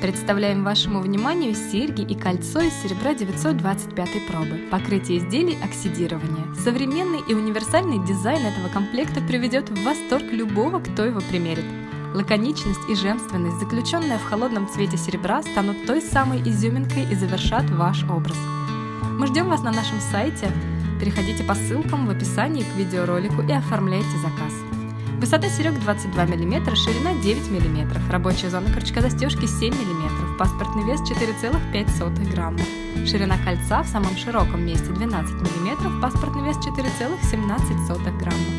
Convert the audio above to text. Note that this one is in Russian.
Представляем вашему вниманию серьги и кольцо из серебра 925 пробы. Покрытие изделий оксидирование. Современный и универсальный дизайн этого комплекта приведет в восторг любого, кто его примерит. Лаконичность и женственность, заключенная в холодном цвете серебра, станут той самой изюминкой и завершат ваш образ. Мы ждем вас на нашем сайте. Переходите по ссылкам в описании к видеоролику и оформляйте заказ. Высота серег 22 мм, ширина 9 мм, рабочая зона крючка застежки 7 мм, паспортный вес 4,5 грамма. Ширина кольца в самом широком месте 12 мм, паспортный вес 4,17 грамма.